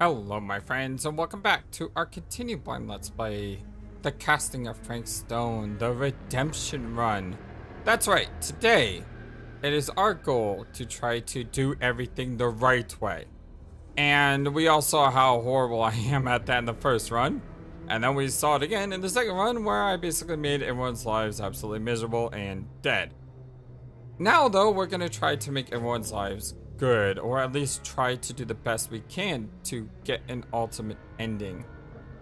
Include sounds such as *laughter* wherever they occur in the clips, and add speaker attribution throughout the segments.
Speaker 1: Hello my friends and welcome back to our continued blind let's play The Casting of Frank Stone, the Redemption Run. That's right, today it is our goal to try to do everything the right way. And we all saw how horrible *laughs* I am at that in the first run. And then we saw it again in the second run where I basically made everyone's lives absolutely miserable and dead. Now though, we're gonna try to make everyone's lives good, or at least try to do the best we can to get an ultimate ending.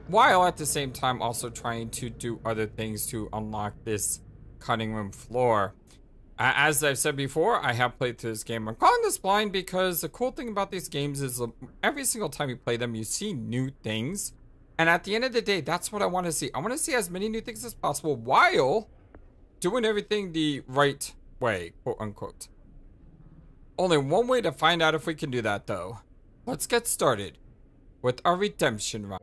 Speaker 1: While at the same time also trying to do other things to unlock this cutting room floor. As I've said before, I have played through this game. I'm calling this blind because the cool thing about these games is uh, every single time you play them, you see new things. And at the end of the day, that's what I want to see. I want to see as many new things as possible while doing everything the right way, quote unquote. Only one way to find out if we can do that, though. Let's get started with our redemption run.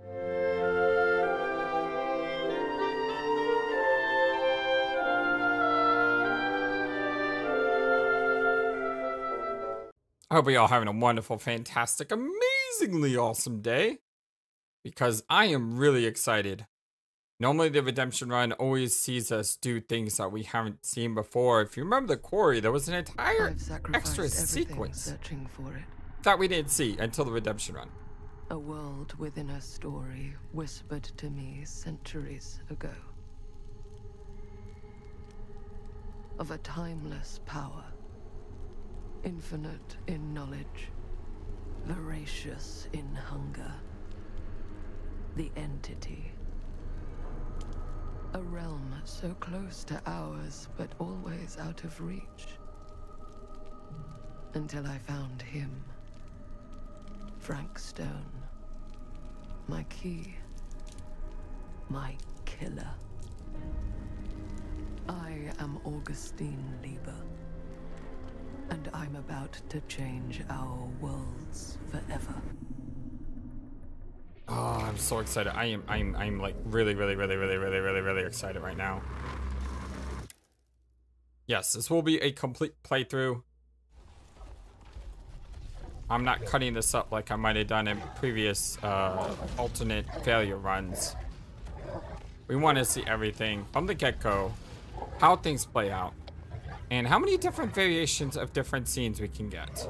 Speaker 1: I hope you all having a wonderful, fantastic, amazingly awesome day. Because I am really excited. Normally, the redemption run always sees us do things that we haven't seen before. If you remember the quarry, there was an entire extra sequence
Speaker 2: searching for it.
Speaker 1: that we didn't see until the redemption run.
Speaker 2: A world within a story whispered to me centuries ago. Of a timeless power, infinite in knowledge, voracious in hunger. The entity. A realm so close to ours, but always out of reach. Until I found him. Frank Stone. My key. My killer. I am Augustine Lieber. And I'm about to change our worlds forever.
Speaker 1: Oh, I'm so excited. I am I'm I'm like really, really, really, really, really, really, really excited right now. Yes, this will be a complete playthrough. I'm not cutting this up like I might have done in previous uh, alternate failure runs. We want to see everything from the get-go, how things play out, and how many different variations of different scenes we can get.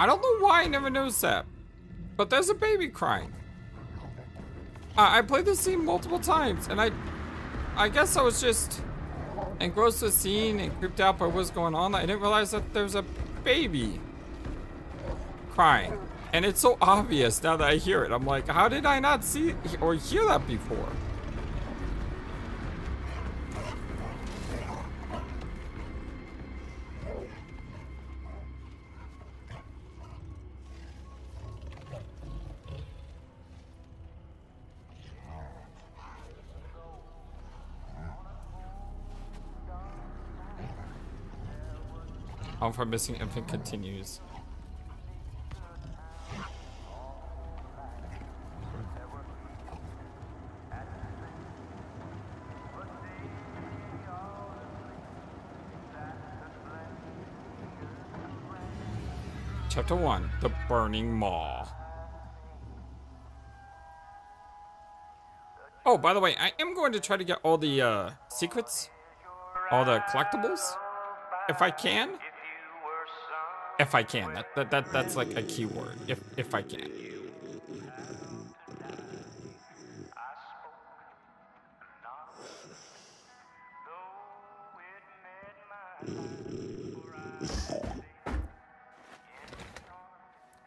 Speaker 1: I don't know why I never noticed that. But there's a baby crying. I, I played this scene multiple times, and I I guess I was just engrossed the scene and creeped out by what's going on. I didn't realize that there's a baby crying. And it's so obvious now that I hear it. I'm like, how did I not see or hear that before? Home for missing infant continues. Chapter 1 The Burning Maw. Oh, by the way, I am going to try to get all the uh, secrets, all the collectibles, if I can. If I can, that, that, that that's like a key word. If if I can.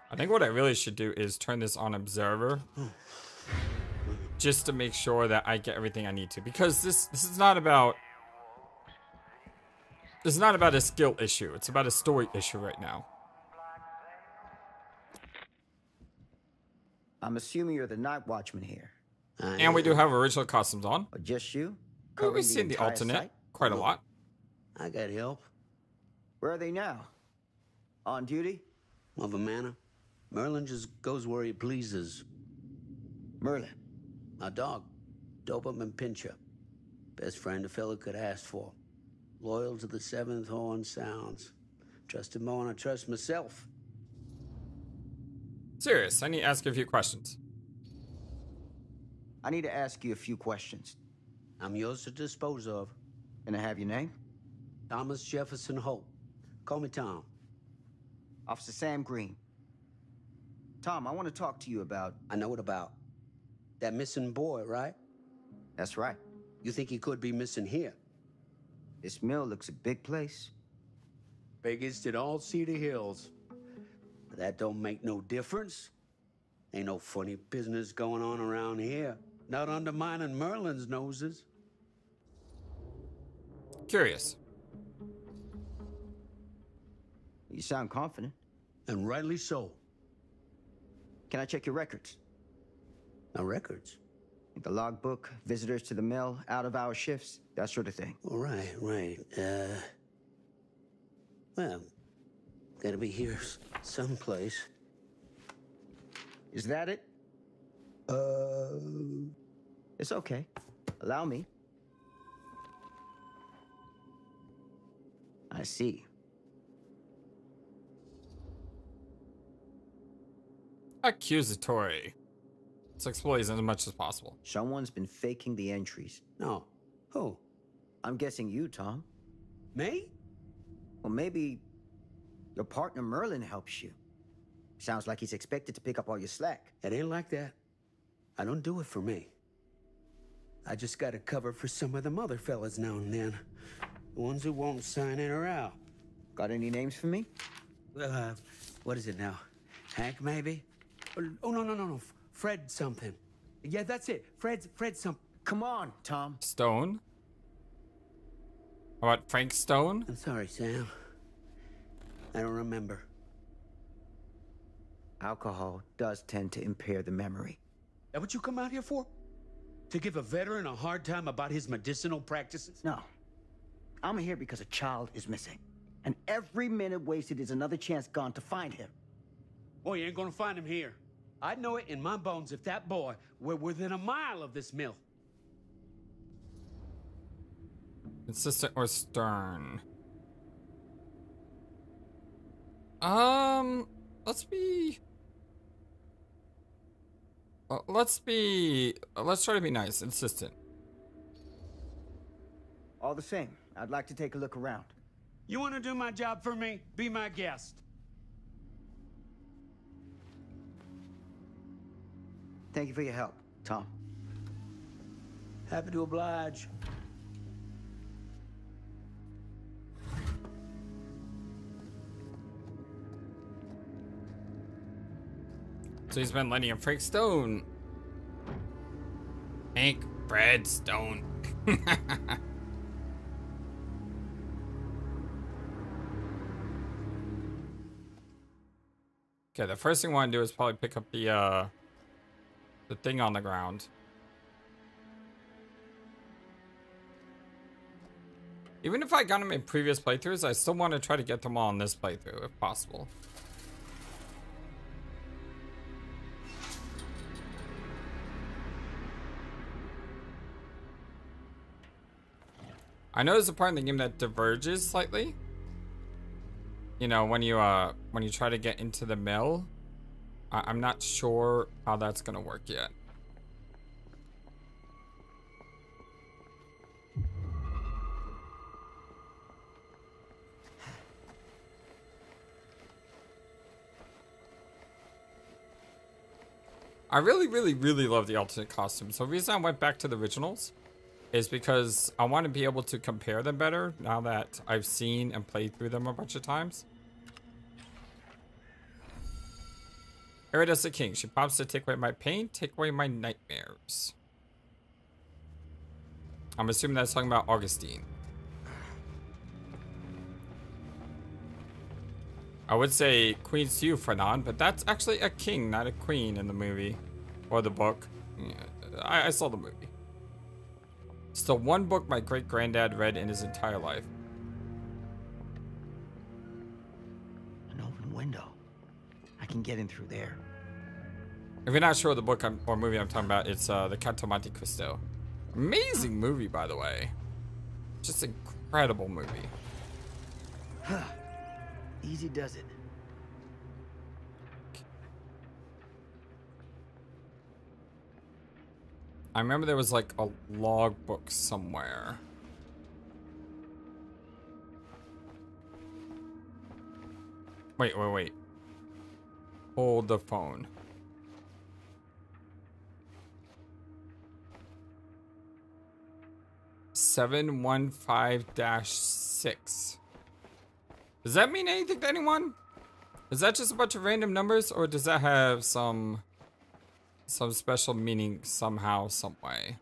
Speaker 1: I think what I really should do is turn this on observer. Just to make sure that I get everything I need to. Because this this is not about It's not about a skill issue. It's about a story issue right now.
Speaker 3: I'm assuming you're the night watchman here.
Speaker 4: I
Speaker 1: And we do have original costumes on.
Speaker 3: Or just you?
Speaker 1: We've seen the
Speaker 3: entire
Speaker 1: alternate
Speaker 3: site?
Speaker 1: quite a lot.
Speaker 4: I got help.
Speaker 3: Where are they now? On duty?
Speaker 4: Of a manner. Merlin just goes where he pleases.
Speaker 3: Merlin.
Speaker 4: My dog, Doberman Pinscher. Best friend a fella could ask for. Loyal to the seventh horn sounds. Trust him more than I trust myself.
Speaker 1: Serious, I need to ask you a few questions.
Speaker 3: I need to ask you a few questions.
Speaker 4: I'm yours to dispose of.
Speaker 3: Can I have your name?
Speaker 4: Thomas Jefferson Hope. Call me Tom.
Speaker 3: Officer Sam Green. Tom, I want to talk to you about.
Speaker 4: I know it about. That missing boy, right?
Speaker 3: That's right.
Speaker 4: You think he could be missing here?
Speaker 3: This mill looks a big place.
Speaker 4: Biggest in all Cedar Hills. But that don't make no difference. Ain't no funny business going on around here. Not undermining Merlin's noses.
Speaker 1: Curious.
Speaker 3: You sound confident.
Speaker 4: And rightly so.
Speaker 3: Can I check your records?
Speaker 4: Now, records.
Speaker 3: The logbook, visitors to the mill, out of hour shifts, that sort of thing.
Speaker 4: All right, right. Uh. Well, gotta be here s- someplace.
Speaker 3: Is that it?
Speaker 4: Uh.
Speaker 3: It's okay. Allow me. I see.
Speaker 1: Accusatory. Let's explore these as much as possible.
Speaker 3: Someone's been faking the entries.
Speaker 4: No. Who?
Speaker 3: I'm guessing you, Tom.
Speaker 4: Me?
Speaker 3: Well, maybe your partner Merlin helps you. Sounds like he's expected to pick up all your slack.
Speaker 4: It ain't like that. I don't do it for me. I just got a cover for some of them other fellas now and then. The ones who won't sign in or out.
Speaker 3: Got any names for me?
Speaker 4: Uh, what is it now? Hank, maybe? Oh, no, no, no, no. F- Fred something. Yeah, that's it. Fred, Fred some.
Speaker 3: Come on, Tom.
Speaker 1: Stone? How about Frank Stone?
Speaker 4: I'm sorry, Sam. I don't remember.
Speaker 3: Alcohol does tend to impair the memory.
Speaker 4: That what you come out here for? To give a veteran a hard time about his medicinal practices?
Speaker 3: No. I'm here because a child is missing. And every minute wasted is another chance gone to find him.
Speaker 4: Boy, you ain't gonna find him here. I'd know it in my bones if that boy were within a mile of this mill.
Speaker 1: Consistent or stern? Um, let's be. uh, let's be. uh, let's try to be nice, insistent.
Speaker 3: All the same, I'd like to take a look around.
Speaker 4: You wanna do my job for me? Be my guest.
Speaker 3: Thank you for your help, Tom.
Speaker 4: Happy to oblige.
Speaker 1: So he's been lending him Frank Stone. Hank Fred Stone. *laughs* okay, the first thing I want to do is probably pick up the uh the thing on the ground. Even if I got them in previous playthroughs, I still want to try to get them all in this playthrough if possible. I know there's a part in the game that diverges slightly. You know, when you uh when you try to get into the mill, I- I'm not sure how that's gonna work yet. I really, really, really love the alternate costumes. So the reason I went back to the originals is because I want to be able to compare them better now that I've seen and played through them a bunch of times. Here the king. She pops to take away my pain, take away my nightmares. I'm assuming that's talking about Augustine. I would say queen's to you, Fanon, but that's actually a king, not a queen in the movie. Or the book. Yeah, I, I saw the movie. It's the one book my great-granddad read in his entire life.
Speaker 3: Can get in through there.
Speaker 1: If you're not sure of the book I'm, or movie I'm talking about, it's uh, the Count of Monte Cristo. Amazing movie, by the way. Just incredible movie.
Speaker 3: Easy does it.
Speaker 1: I remember there was like a log book somewhere. Wait, wait, wait. Hold the phone. Seven one five dash six. Does that mean anything to anyone? Is that just a bunch of random numbers, or does that have some some special meaning somehow, some way?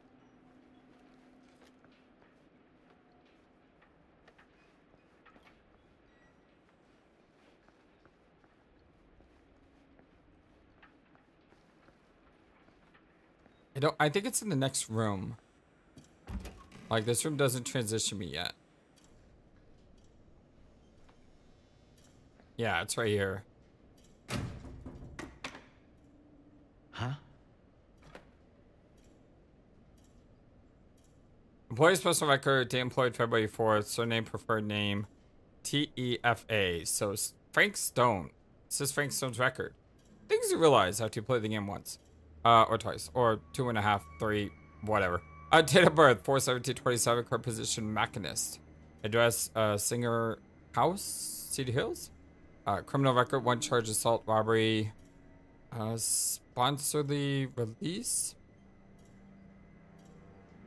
Speaker 1: Don't. I think it's in the next room. Like this room doesn't transition me yet. Yeah, it's right here.
Speaker 3: Huh?
Speaker 1: Employee's personal record, date employed February 4th, surname, preferred name, T-E-F-A. So Frank Stone. This is Frank Stone's record. Things you realize after you play the game once. Uh, or twice. Or two and a half, three, whatever. Uh, date of birth, 41727, current position, machinist. Address, uh, Singer House, Cedar Hills? Uh, criminal record, one charge, assault, robbery. Uh, sponsorly release?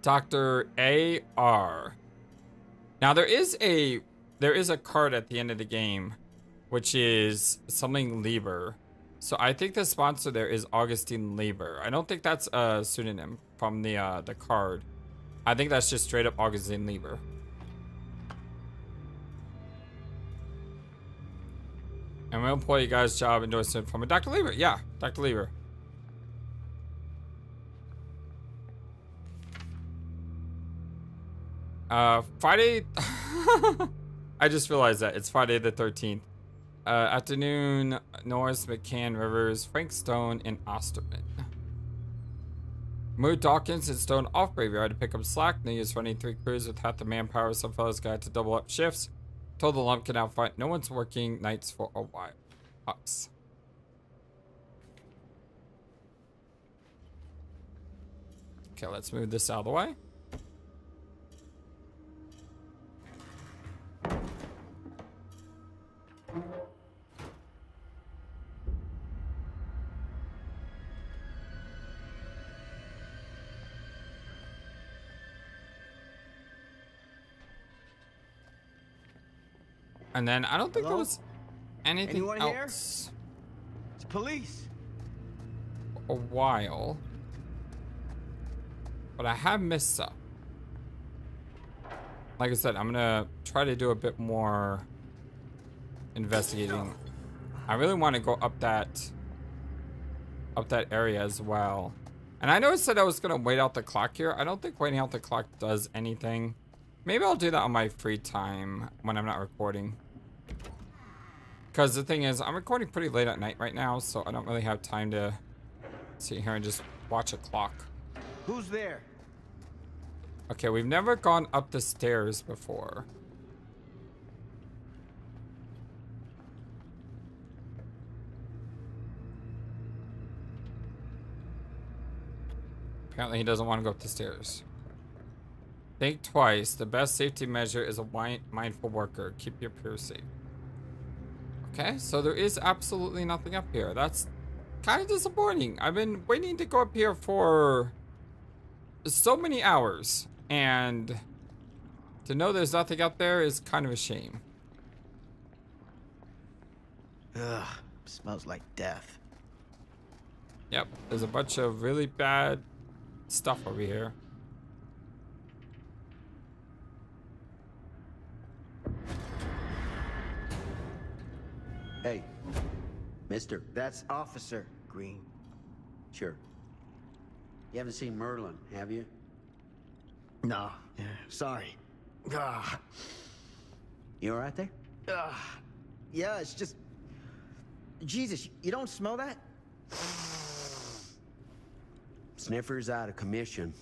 Speaker 1: Dr. A.R. Now there is a there is a card at the end of the game which is something Lieber. So I think the sponsor there is Augustine Lieber. I don't think that's a pseudonym from the uh, the card. I think that's just straight up Augustine Lieber. And we'll employ you guys job endorsement from a Dr. Lieber. Yeah, Dr. Lieber. Uh, Friday. *laughs* I just realized that it's Friday the 13th. Uh, afternoon, Norris, McCann, Rivers, Frank Stone, and Osterman. Mood Dawkins and Stone off graveyard to pick up slack. New is running three crews with half the manpower. Some fellas got to double up shifts. Told the lumpkin out front, no one's working nights for a while. Hucks. Okay, let's move this out of the way. And then I don't think there was anything
Speaker 3: Anyone here?
Speaker 1: else
Speaker 3: It's police.
Speaker 1: a while. But I have missed stuff. Like I said, I'm gonna try to do a bit more investigating. I really want to go up that up that area as well. And I know I said I was gonna wait out the clock here. I don't think waiting out the clock does anything. Maybe I'll do that on my free time when I'm not recording. Because the thing is, I'm recording pretty late at night right now, so I don't really have time to sit here and just watch a clock.
Speaker 3: Who's there?
Speaker 1: Okay, we've never gone up the stairs before. Apparently he doesn't want to go up the stairs. Think twice. The best safety measure is a mindful worker. Keep your peers safe. Okay, so there is absolutely nothing up here. That's kind of disappointing. I've been waiting to go up here for so many hours, and to know there's nothing up there is kind of a shame.
Speaker 3: Ugh, smells like death.
Speaker 1: Yep, there's a bunch of really bad stuff over here.
Speaker 4: Hey, mister.
Speaker 3: That's Officer Green.
Speaker 4: Sure. You haven't seen Merlin, have you?
Speaker 3: No, yeah, sorry. Ah,
Speaker 4: You all right there?
Speaker 3: ah. Yeah, it's just... Jesus, you don't smell that?
Speaker 4: Sniffer's out of commission.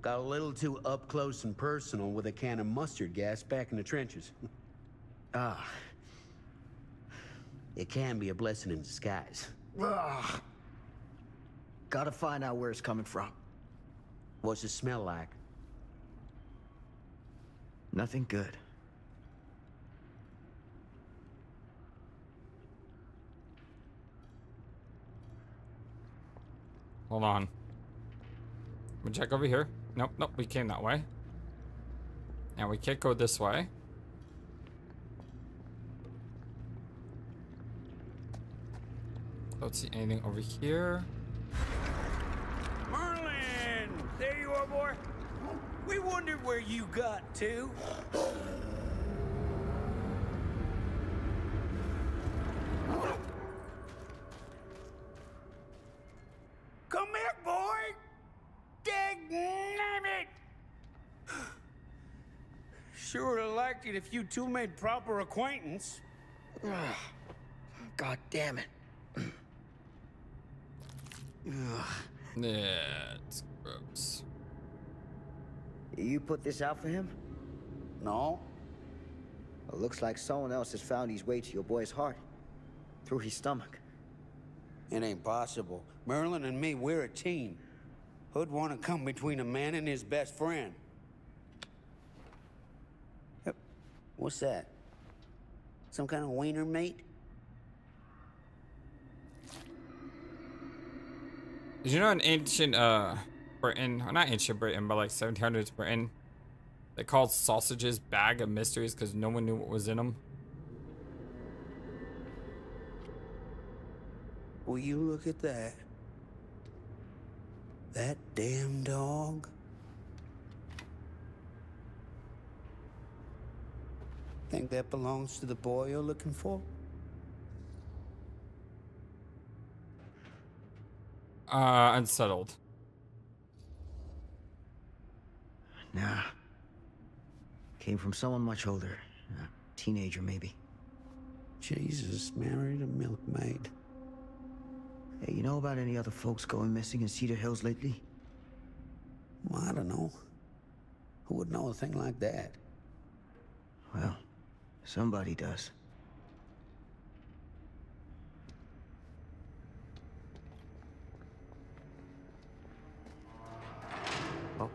Speaker 4: Got a little too up close and personal with a can of mustard gas back in the trenches.
Speaker 3: Ah,
Speaker 4: It can be a blessing in disguise.
Speaker 3: ah. Gotta find out where it's coming from.
Speaker 4: What's it smell like?
Speaker 3: Nothing good.
Speaker 1: Hold on. We check over here. Nope, nope, we came that way. And we can't go this way. Don't see anything over here.
Speaker 5: Merlin! There you are, boy. We wondered where you got to. Come here, boy! Dang it! Sure would have liked it if you two made proper acquaintance.
Speaker 3: God damn it.
Speaker 1: Yeah, it's gross.
Speaker 3: You put this out for him?
Speaker 4: No?
Speaker 3: Well, looks like someone else has found his way to your boy's heart. Through his stomach.
Speaker 4: It ain't possible. Merlin and me, we're a team. Who'd want to come between a man and his best friend? Yep. What's that? Some kind of wiener mate?
Speaker 1: Did you know in ancient uh Britain, or not ancient Britain, but like 1700s Britain, they called sausages bag of mysteries because no one knew what was in them.
Speaker 4: Will you look at that? That damn dog? Think that belongs to the boy you're looking for?
Speaker 1: Uh, unsettled.
Speaker 3: Nah. Came from someone much older. A teenager, maybe.
Speaker 4: Jesus married a milkmaid.
Speaker 3: Hey, you know about any other folks going missing in Cedar Hills lately?
Speaker 4: Well, I don't know. Who would know a thing like that?
Speaker 3: Well, somebody does.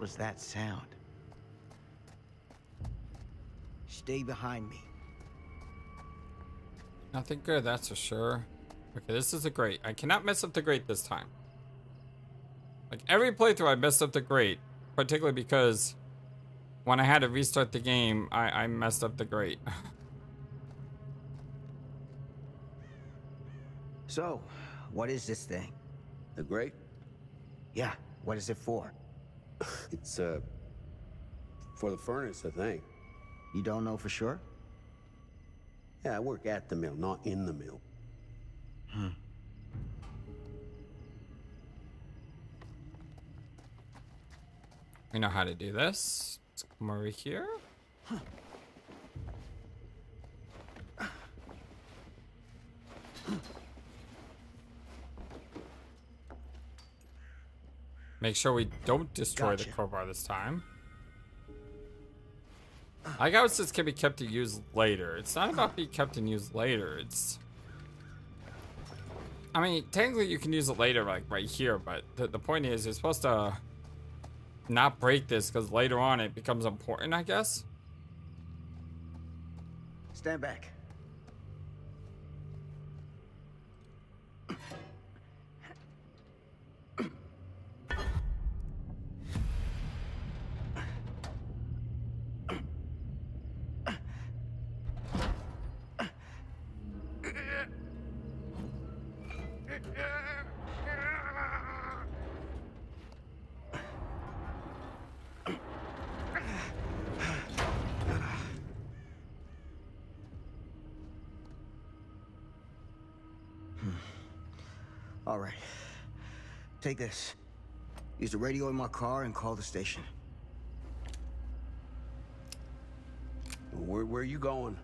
Speaker 3: Was that sound? Stay behind me.
Speaker 1: Nothing good, that's for sure. Okay, this is a grate. I cannot mess up the grate this time. Like every playthrough, I messed up the grate, particularly because when I had to restart the game, I, I messed up the grate. *laughs*
Speaker 3: So, what is this thing?
Speaker 4: The grate?
Speaker 3: Yeah, what is it for?
Speaker 4: It's, uh, for the furnace, I think.
Speaker 3: You don't know for sure?
Speaker 4: Yeah, I work at the mill, not in the mill. Hmm.
Speaker 1: we know how to do this. Let's come over here. Make sure we don't destroy the crowbar this time. I like how it says can be kept to use later. It's not about being kept and used later. It's. I mean, technically you can use it later, like right here, but the, the point is you're supposed to not break this because later on it becomes important, I guess.
Speaker 3: Stand back. Take this. Use the radio in my car and call the station.
Speaker 4: Where, where are you going?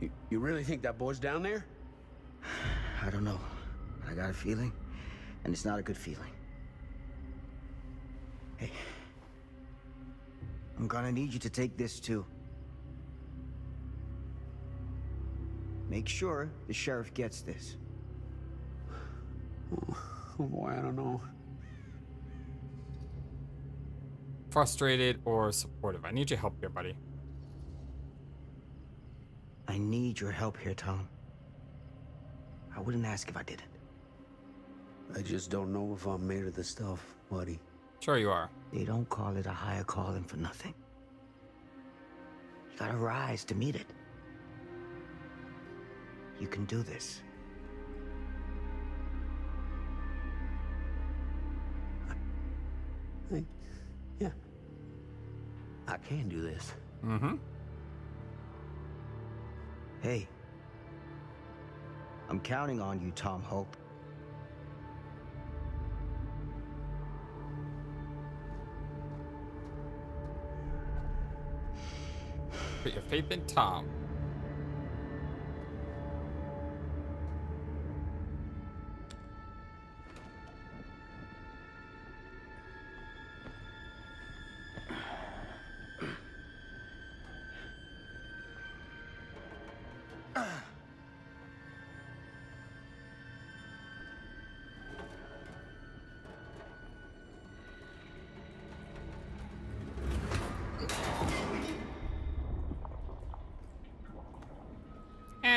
Speaker 4: You, you really think that boy's down there? *sighs*
Speaker 3: I don't know. but I got a feeling, and it's not a good feeling. Hey. I'm gonna need you to take this too. Make sure the sheriff gets this. *sighs*
Speaker 4: Oh boy, I don't know.
Speaker 1: Frustrated or supportive? I need your help here, buddy.
Speaker 3: I need your help here, Tom. I wouldn't ask if I didn't.
Speaker 4: I just don't know if I'm made of the stuff, buddy.
Speaker 1: Sure you are.
Speaker 3: They don't call it a higher calling for nothing. You gotta rise to meet it. You can do this.
Speaker 4: Hey, yeah. I can do this.
Speaker 1: Mm-hmm.
Speaker 3: Hey. I'm counting on you, Tom Hope.
Speaker 1: Put your faith in Tom.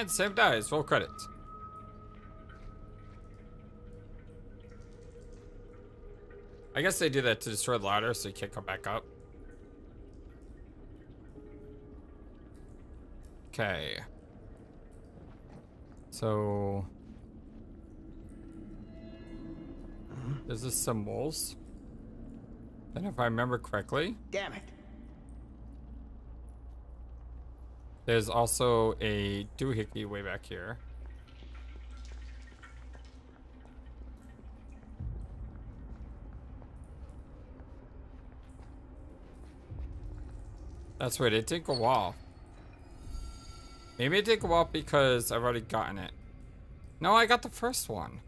Speaker 1: Sam dies. Roll credits. I guess they do that to destroy the ladder so you can't come back up. Okay. So... This some moles? And if I remember correctly,
Speaker 3: Damn it.
Speaker 1: There's also a doohickey way back here. That's right, it did go off. Maybe it did go off because I've already gotten it. No, I got the first one.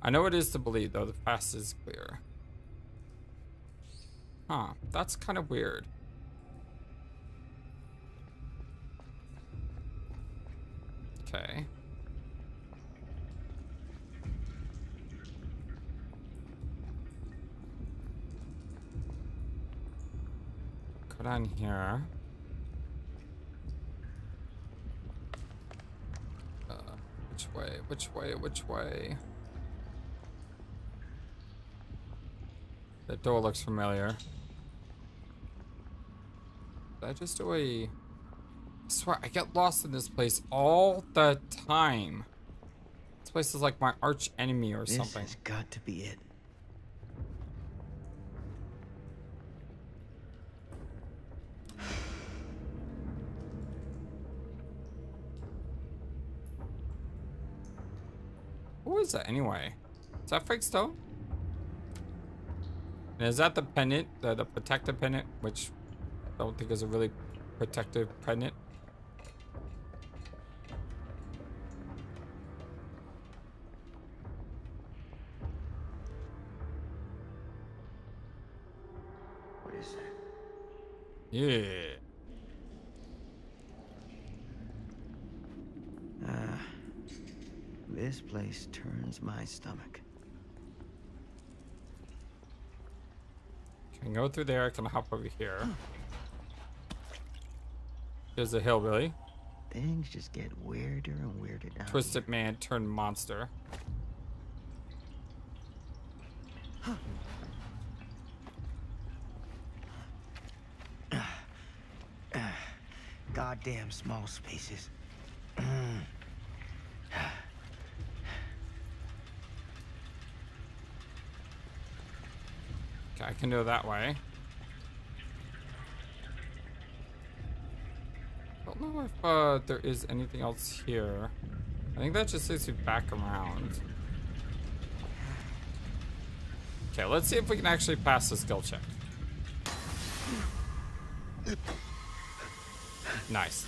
Speaker 1: I know it is to believe, though. The past is clear. Huh, that's kind of weird. Go on here. Uh, which way? Which way? Which way? That door looks familiar. Did I just do a... I swear, I get lost in this place all the time. This place is like my arch enemy or
Speaker 3: This
Speaker 1: something.
Speaker 3: has got to be it.
Speaker 1: Is that anyway? Is that Frank Stone? And is that the pendant, the, the protective pendant, which I don't think is a really protective pendant?
Speaker 3: My stomach.
Speaker 1: Can go through there, I can hop over here. There's a hillbilly.
Speaker 3: Things just get weirder and weirder down
Speaker 1: Twisted man turned monster.
Speaker 3: here. *sighs* Goddamn small spaces. *clears throat*
Speaker 1: can go that way. Don't know if uh, there is anything else here. I think that just takes you back around. Okay, let's see if we can actually pass the skill check. Nice.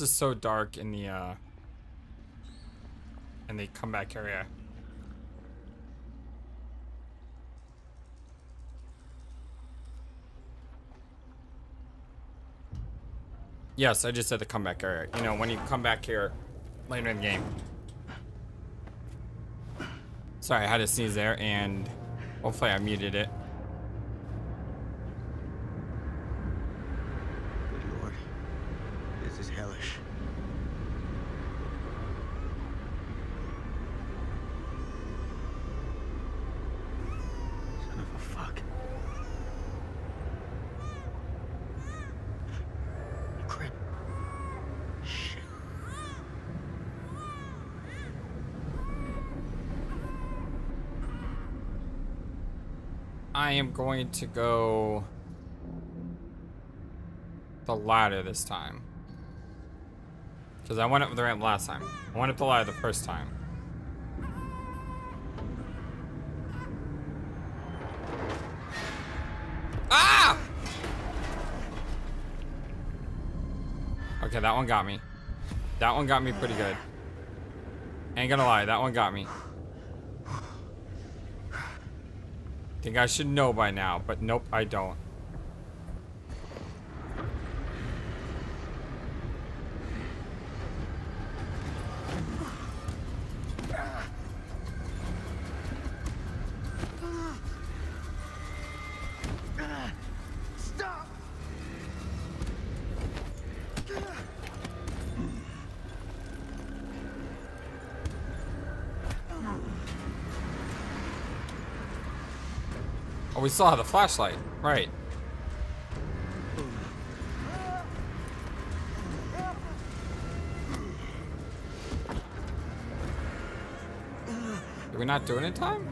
Speaker 1: Is so dark in the uh in the comeback area. Yes, I just said the comeback area. You know, when you come back here later in the game. Sorry, I had to sneeze there, and hopefully I muted it.
Speaker 3: Good lord. This is hellish. Son of a fuck. Crap. Shit.
Speaker 1: I am going to go the ladder this time. Because I went up the ramp last time. I went up the ladder the first time. Ah! Okay, that one got me. That one got me pretty good. Ain't gonna lie, that one got me. Think I should know by now, but nope, I don't. We still have the flashlight. Right. Did we not do it in time?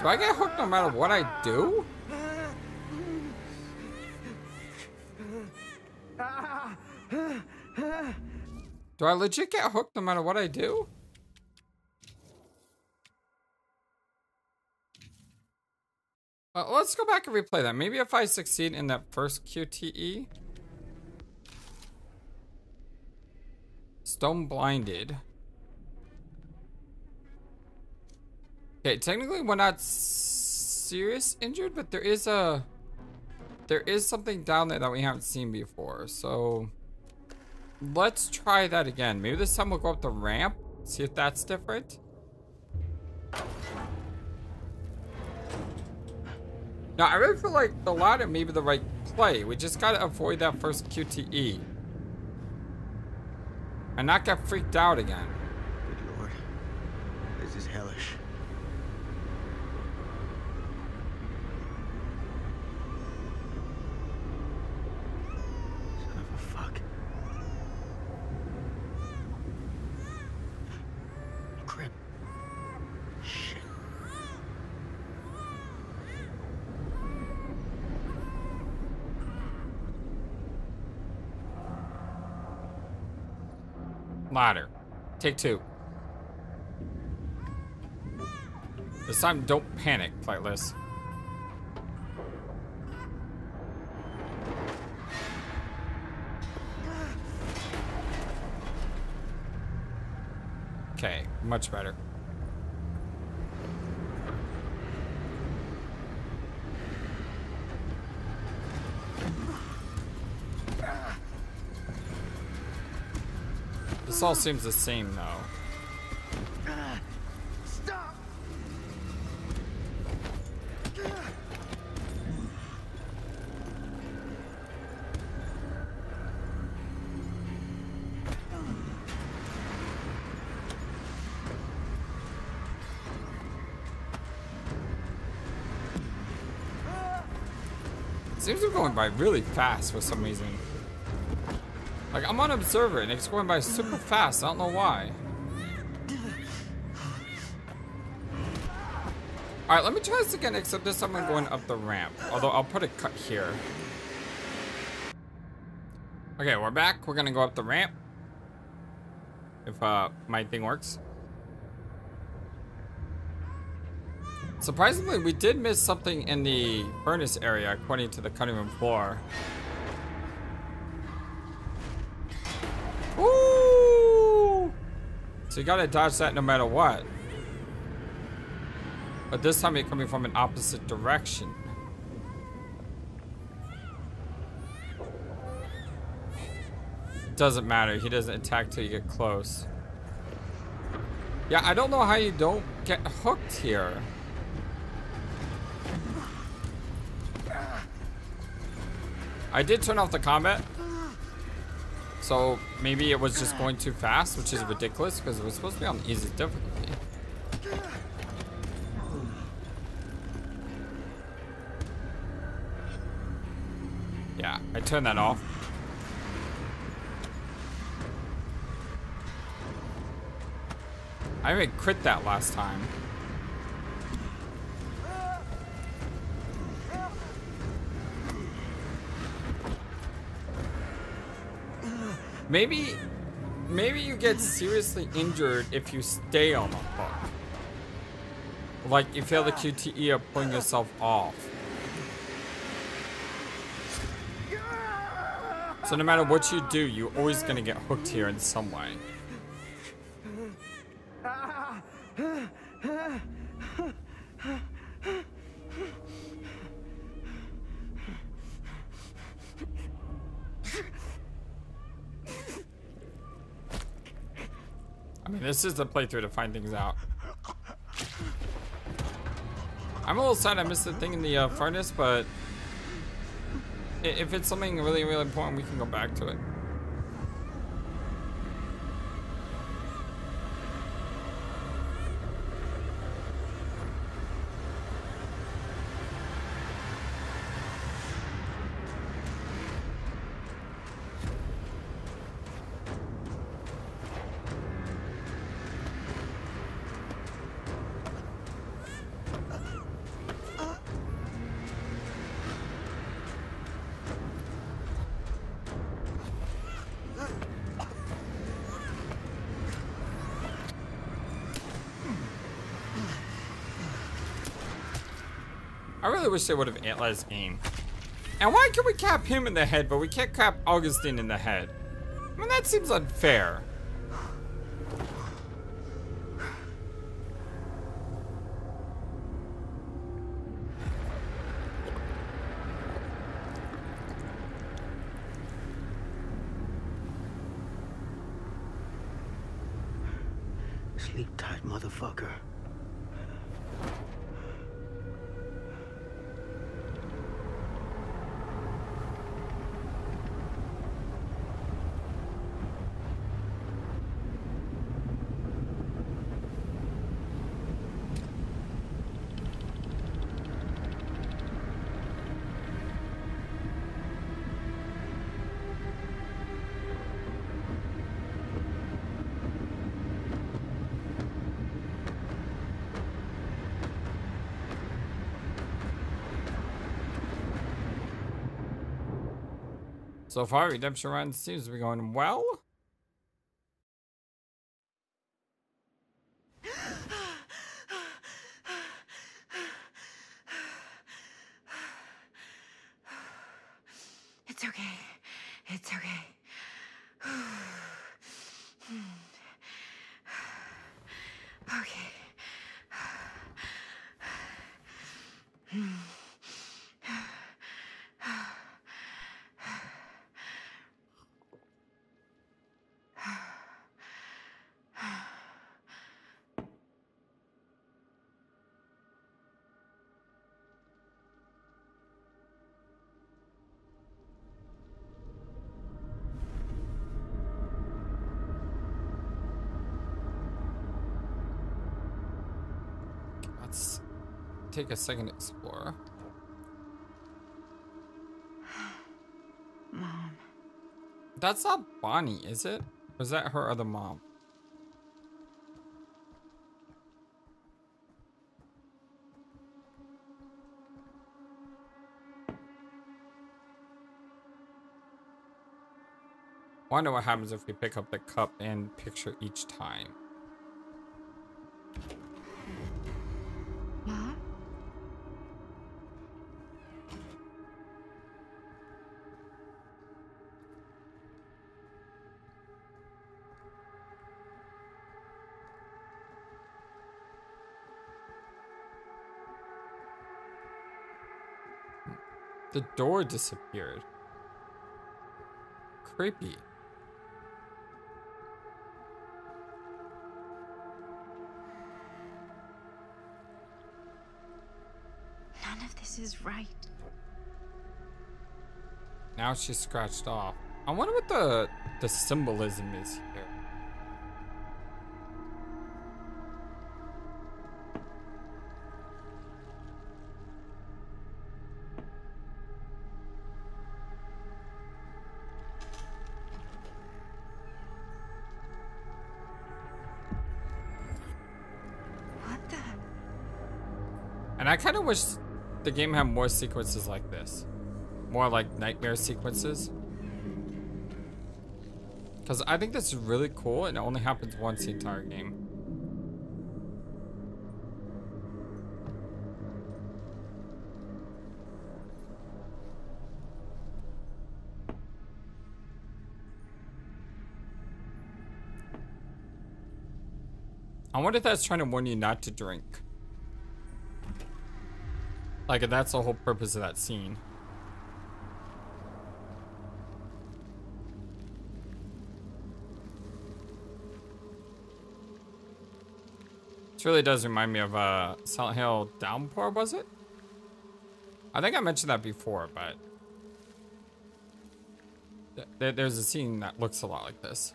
Speaker 1: Do I get hooked no matter what I do? Do I legit get hooked no matter what I do? Uh, let's go back and replay that. Maybe if I succeed in that first QTE. Stone blinded. Okay, technically we're not serious injured, but there is a there is something down there that we haven't seen before. So let's try that again. Maybe this time we'll go up the ramp, see if that's different. Now, I really feel like the ladder may be the right play. We just gotta avoid that first QTE. And not get freaked out again.
Speaker 3: Good lord. This is hellish.
Speaker 1: Ladder. Take two. This time, don't panic, Flightless. Okay, much better. This all seems the same though. Seems we're going by really fast for some reason. Like, I'm on observer and it's going by super fast. I don't know why. Alright, let me try this again, except this time I'm going up the ramp. Although I'll put a cut here. Okay, we're back. We're gonna go up the ramp. If uh my thing works. Surprisingly, we did miss something in the furnace area according to the cutting room floor. You gotta dodge that no matter what. But this time you're coming from an opposite direction. It Doesn't matter, he doesn't attack till you get close. Yeah, I don't know how you don't get hooked here. I did turn off the combat. So maybe it was just going too fast, which is ridiculous because it was supposed to be on easy difficulty. Yeah, I turned that off. I even crit that last time. Maybe, maybe you get seriously injured if you stay on a hook. Like you fail the QTE of pulling yourself off. So no matter what you do, you're always gonna get hooked here in some way. *laughs* this is the playthrough to find things out. I'm a little sad I missed the thing in the uh, furnace, but if it's something really, really important, we can go back to it. Really wish they would have us aim. And why can we cap him in the head, but we can't cap Augustine in the head? I mean, that seems unfair. So far, Redemption Run seems to be going well. Take a second explore. *sighs*
Speaker 6: Mom,
Speaker 1: That's not Bonnie, is it? Or is that her other mom? Wonder what happens if we pick up the cup and picture each time. The door disappeared. Creepy.
Speaker 6: None of this is right.
Speaker 1: Now she's scratched off. I wonder what the the symbolism is here. And I kind of wish the game had more sequences like this. More like nightmare sequences. Because I think this is really cool and it only happens once the entire game. I wonder if that's trying to warn you not to drink. Like, that's the whole purpose of that scene. This really does remind me of uh, Silent Hill Downpour, was it? I think I mentioned that before, but th- th- there's a scene that looks a lot like this.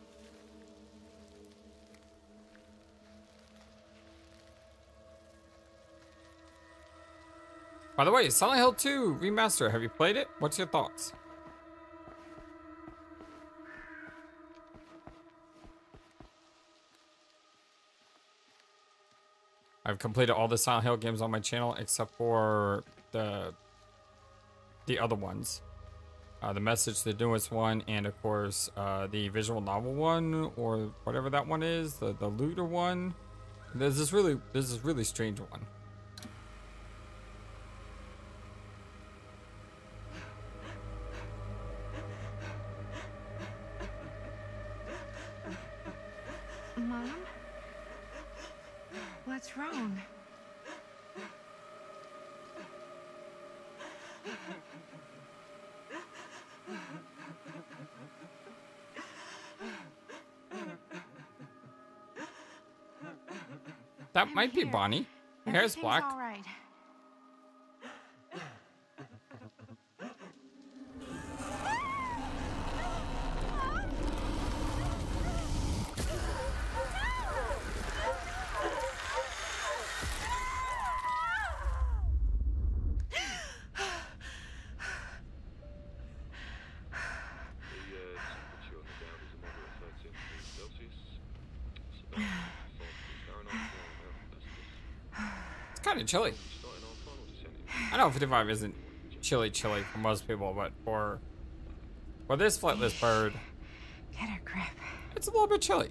Speaker 1: By the way, Silent Hill 2 Remaster, have you played it? What's your thoughts? I've completed all the Silent Hill games on my channel except for the the other ones. Uh, the Message, the newest one, and of course uh, the visual novel one, or whatever that one is, the the looter one. There's this really there's this really strange one.
Speaker 6: Mom? What's wrong?
Speaker 1: That might be Bonnie. Her hair's black.
Speaker 6: all right.
Speaker 7: The uh, temperature on the ground is a moderate 13 degrees Celsius. It's about 5 degrees Fahrenheit. Well, that's
Speaker 1: It's kind of chilly.
Speaker 7: just starting our final descent.
Speaker 1: I know 55 isn't chilly chilly for most people, but for for this flightless bird, *sighs*
Speaker 6: Get a grip.
Speaker 1: it's a little bit chilly.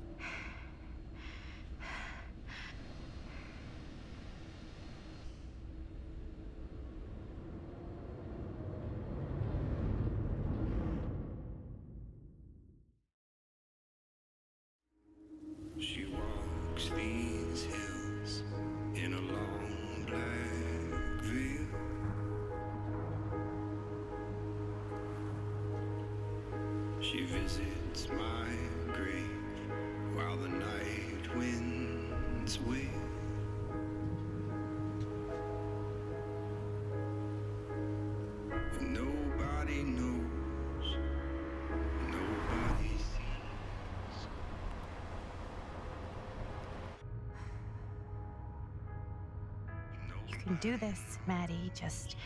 Speaker 6: Do this, Maddie. Just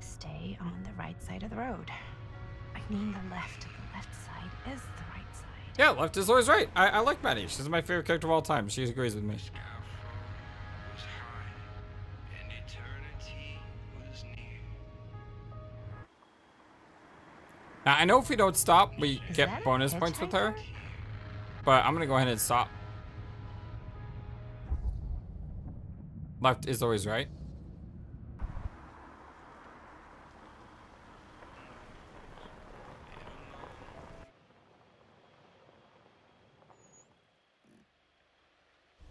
Speaker 6: stay on the right side of the road. I mean the left, the left side. side is the right side.
Speaker 1: Yeah, left is always right. I, I like Maddie. She's my favorite character of all time. She agrees with me.
Speaker 8: Skyfall was high, and eternity was near.
Speaker 1: Now, I know if we don't stop, we
Speaker 6: Is
Speaker 1: get bonus points with her. But I'm gonna go ahead and stop. Left is always right.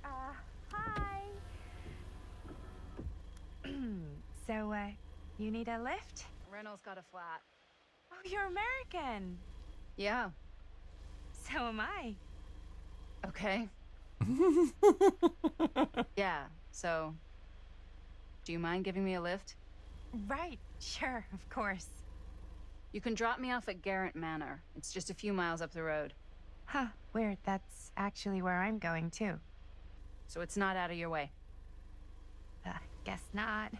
Speaker 6: Uh, hi. so, uh, you need a lift?
Speaker 9: Reynolds got a flat.
Speaker 6: Oh, you're American.
Speaker 9: Yeah.
Speaker 6: So am I.
Speaker 9: Okay. *laughs* yeah. So, do you mind giving me a lift?
Speaker 6: Right, sure, of course.
Speaker 9: You can drop me off at Garrett Manor. It's just a few miles up the road,
Speaker 6: Huh, weird. That's actually where I'm going too.
Speaker 9: so it's not out of your way.
Speaker 6: Uh, guess not.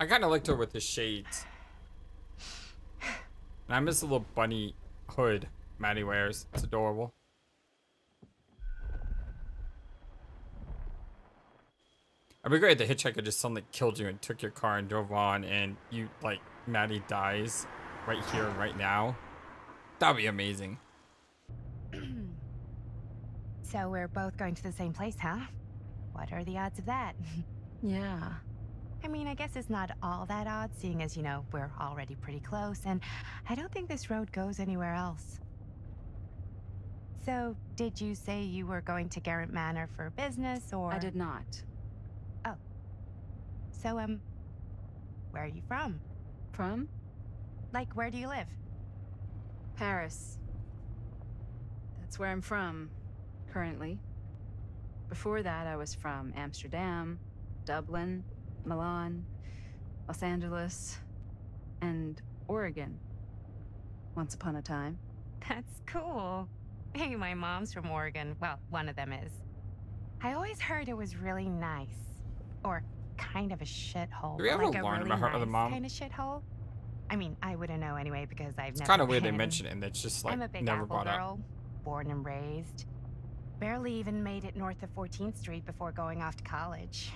Speaker 1: I kind of liked her with the shades. And I miss the little bunny hood Maddie wears. It's adorable. It'd be great if the hitchhiker just suddenly killed you and took your car and drove on and you, like, Maddie dies right here, right now. That'd be amazing. *clears throat*
Speaker 6: So we're both going to the same place, huh? What are the odds of that? *laughs*
Speaker 9: Yeah.
Speaker 6: I mean, I guess it's not all that odd, seeing as, you know, we're already pretty close, and I don't think this road goes anywhere else. So, did you say you were going to Garrett Manor for business, or...?
Speaker 9: I did not. Oh.
Speaker 6: So, um, where are you from?
Speaker 9: From
Speaker 6: Like, where do you live?
Speaker 9: Paris. That's where I'm from, currently. Before that, I was from Amsterdam, Dublin, Milan, Los Angeles, and Oregon. Once upon a time.
Speaker 6: That's cool. Hey, my mom's from Oregon. Well, one of them is. I always heard it was really nice. Or kind of a shithole.
Speaker 1: Do we ever
Speaker 6: like
Speaker 1: learn
Speaker 6: really
Speaker 1: about her other mom?
Speaker 6: kind of shithole? I mean, I wouldn't know anyway because I've
Speaker 1: It's
Speaker 6: never
Speaker 1: kind of weird they *laughs*
Speaker 6: been.
Speaker 1: mention it and it's just like
Speaker 6: I'm a big
Speaker 1: never
Speaker 6: apple
Speaker 1: brought up.
Speaker 6: girl, born and raised. Barely even made it north of 14th Street before going off to college.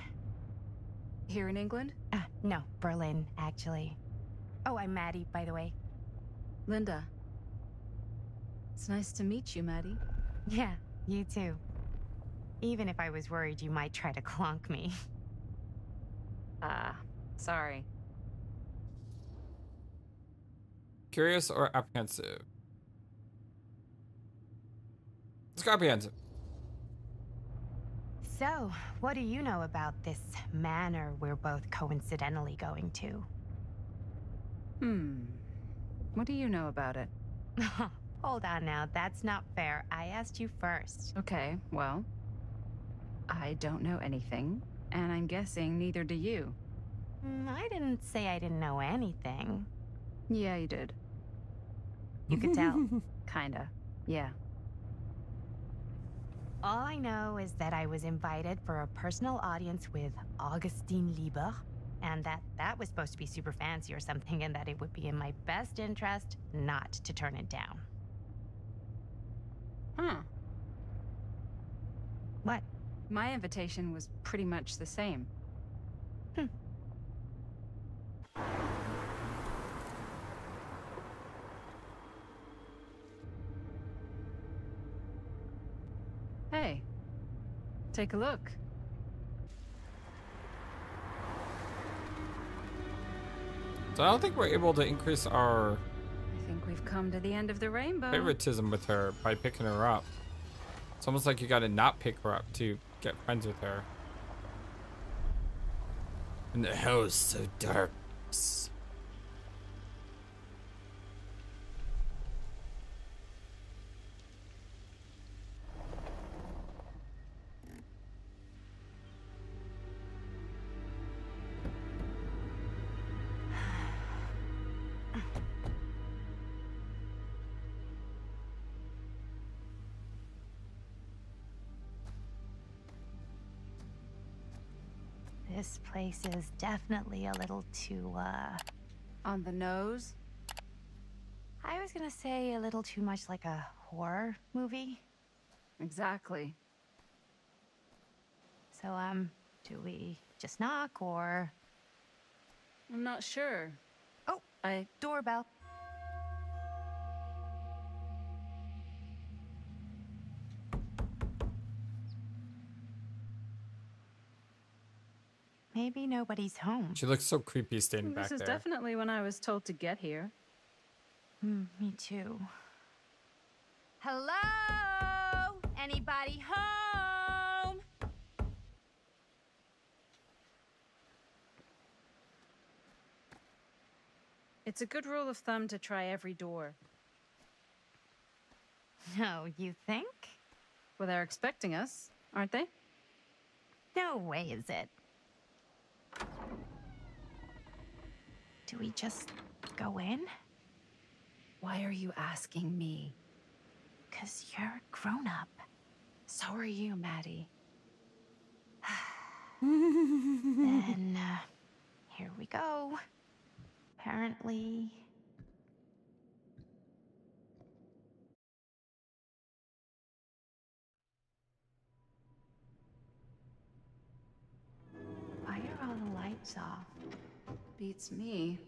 Speaker 9: Here in England?
Speaker 6: Uh, no, Berlin, actually. Oh, I'm Maddie, by the way.
Speaker 9: Linda. It's nice to meet you, Maddie.
Speaker 6: Yeah, you too. Even if I was worried you might try to clonk me. *laughs*
Speaker 9: Ah, sorry.
Speaker 1: Curious or apprehensive? Let's go apprehensive.
Speaker 6: So, what do you know about this manor we're both coincidentally going to?
Speaker 9: Hmm. What do you know about it? *laughs*
Speaker 6: Hold on now, that's not fair. I asked you first.
Speaker 9: Okay, well. I don't know anything, and I'm guessing neither do you.
Speaker 6: Mm, I didn't say I didn't know anything.
Speaker 9: Yeah, you did.
Speaker 6: You could tell. *laughs*
Speaker 9: Kinda. Yeah.
Speaker 6: All I know is that I was invited for a personal audience with Augustine Lieber, and that that was supposed to be super fancy or something, and that it would be in my best interest not to turn it down.
Speaker 9: Huh.
Speaker 6: What?
Speaker 9: My invitation was pretty much the same.
Speaker 6: Hmm.
Speaker 9: Hey. Take a look.
Speaker 1: So I don't think we're able to increase our
Speaker 9: I think we've come to the end of the rainbow.
Speaker 1: favoritism with her by picking her up. It's almost like you gotta not pick her up to get friends with her. And the hell's so dark.
Speaker 6: This place is definitely a little too, uh.
Speaker 9: On the nose?
Speaker 6: I was gonna say a little too much like a horror movie.
Speaker 9: Exactly.
Speaker 6: So, um, do we just knock or.
Speaker 9: I'm not sure.
Speaker 6: Oh,
Speaker 9: I
Speaker 6: doorbell. Maybe nobody's home.
Speaker 1: She looks so creepy standing
Speaker 9: this
Speaker 1: back
Speaker 9: is definitely when I was told to get here.
Speaker 6: Hmm, me too. Hello? Anybody home?
Speaker 9: It's a good rule of thumb to try every door.
Speaker 6: No, you think?
Speaker 9: Well, they're expecting us, aren't they?
Speaker 6: No way is it. Do we just go in?
Speaker 9: Why are you asking me?
Speaker 6: Because you're a grown up.
Speaker 9: So are you, Maddie. *sighs*
Speaker 6: then, *laughs* uh, here we go. Apparently. Why are all the lights off?
Speaker 9: Beats me.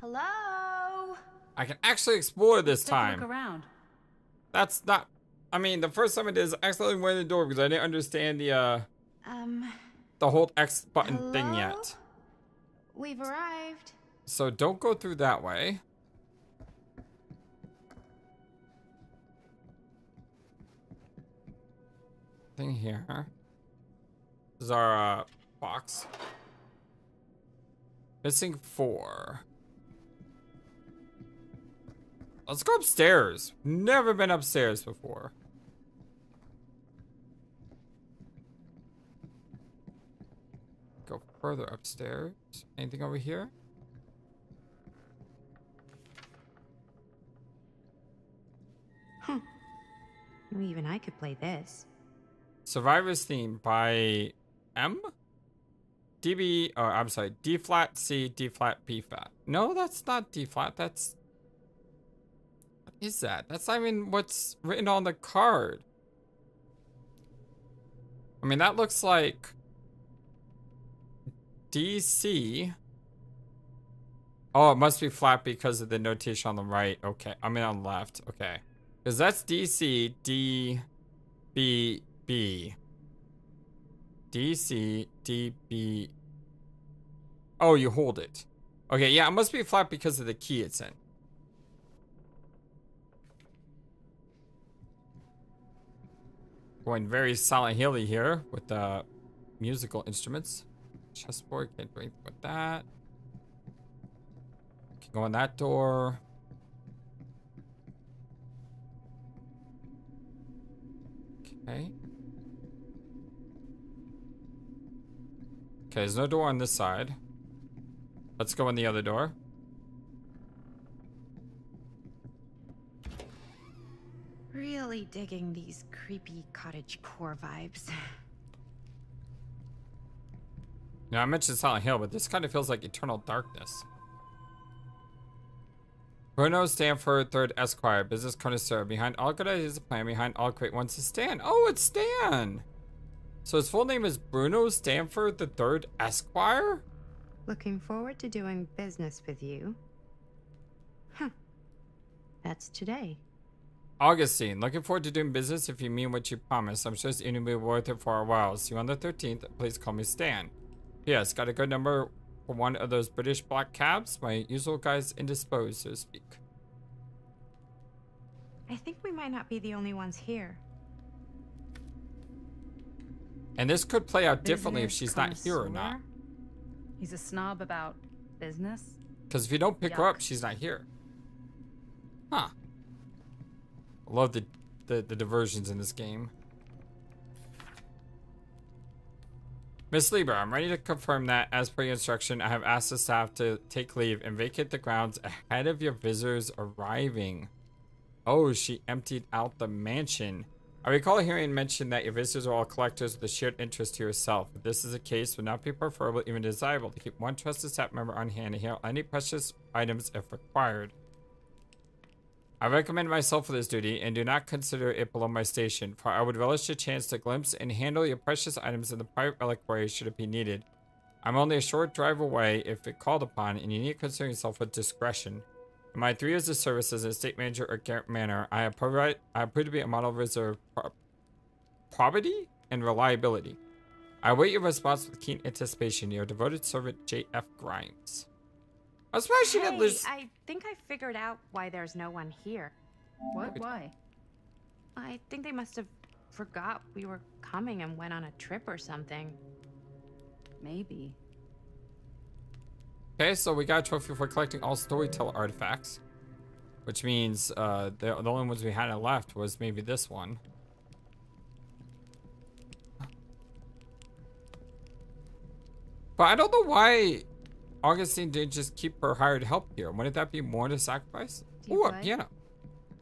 Speaker 6: Hello?
Speaker 1: I can actually explore this
Speaker 9: a
Speaker 1: time.
Speaker 9: look around.
Speaker 1: That's not. I mean, the first time I did is I accidentally went in the door because I didn't understand the uh
Speaker 6: Um,
Speaker 1: the whole X button thing yet.
Speaker 6: we've arrived.
Speaker 1: So don't go through that way. Thing here. This is our uh, box. Missing four. Let's go upstairs. Never been upstairs before. Go further upstairs. Anything over here? Huh.
Speaker 6: Even I could play this.
Speaker 1: Survivor's theme by M? DB, oh, I'm sorry, D flat, C, D flat, B flat. No, that's not D flat, that's. What is that? That's not even what's written on the card. I mean, that looks like. DC. Oh, it must be flat because of the notation on the right. Okay, I mean on the left. Okay. Because that's DC, D, B, B. DC, D, B. Oh, you hold it. Okay, yeah, it must be flat because of the key it's in. Going very Silent Hill here with the musical instruments. Chessboard, can't do with that. Can go on that door. Okay. Okay, there's no door on this side. Let's go in the other door.
Speaker 6: Really digging these creepy cottage core vibes.
Speaker 1: Now, I mentioned Silent Hill, but this kind of feels like Eternal Darkness. Bruno Stanford, third Esquire, business connoisseur. Behind all good ideas, a plan. Behind all great ones is Stan. Oh, it's Stan! So his full name is Bruno Stanford, the third Esquire?
Speaker 6: Looking forward to doing business with you. Huh. That's today.
Speaker 1: Augustine, looking forward to doing business if you mean what you promise. I'm sure it's going to be worth it for a while. See you on the 13th. Please call me Stan. Yes, got a good number for one of those British black cabs. My usual guy's indisposed, so to speak.
Speaker 6: I think we might not be the only ones here.
Speaker 1: And this could play out differently if she's not here or not.
Speaker 9: He's a snob about business.
Speaker 1: Because if you don't pick her up, she's not here. Huh. Love the, the, the diversions in this game. Miss Lieber, I'm ready to confirm that, as per your instruction, I have asked the staff to take leave and vacate the grounds ahead of your visitors arriving. Oh, she emptied out the mansion. I recall hearing mention that your visitors are all collectors with a shared interest to yourself. If this is the case, would not be preferable, even desirable, to keep one trusted staff member on hand to handle any precious items if required. I recommend myself for this duty and do not consider it below my station, for I would relish a chance to glimpse and handle your precious items in the private reliquary should it be needed. I'm only a short drive away if it called upon, and you need to consider yourself with discretion. In my three years of service as a state manager at Garrett Manor, I have, provide, I have proved to be a model of reserve pro- probity and reliability. I await your response with keen anticipation. Your devoted servant, J.F. Grimes. I was surprised she didn't lose.
Speaker 6: I think I figured out why there's no one here.
Speaker 9: What? Why?
Speaker 6: I think they must have forgot we were coming and went on a trip or something.
Speaker 9: Maybe.
Speaker 1: Okay, so we got a trophy for collecting all storyteller artifacts, which means uh, the, the only ones we had left was maybe this one. But I don't know why Augustine didn't just keep her hired help here. Wouldn't that be more to sacrifice? Ooh, a piano.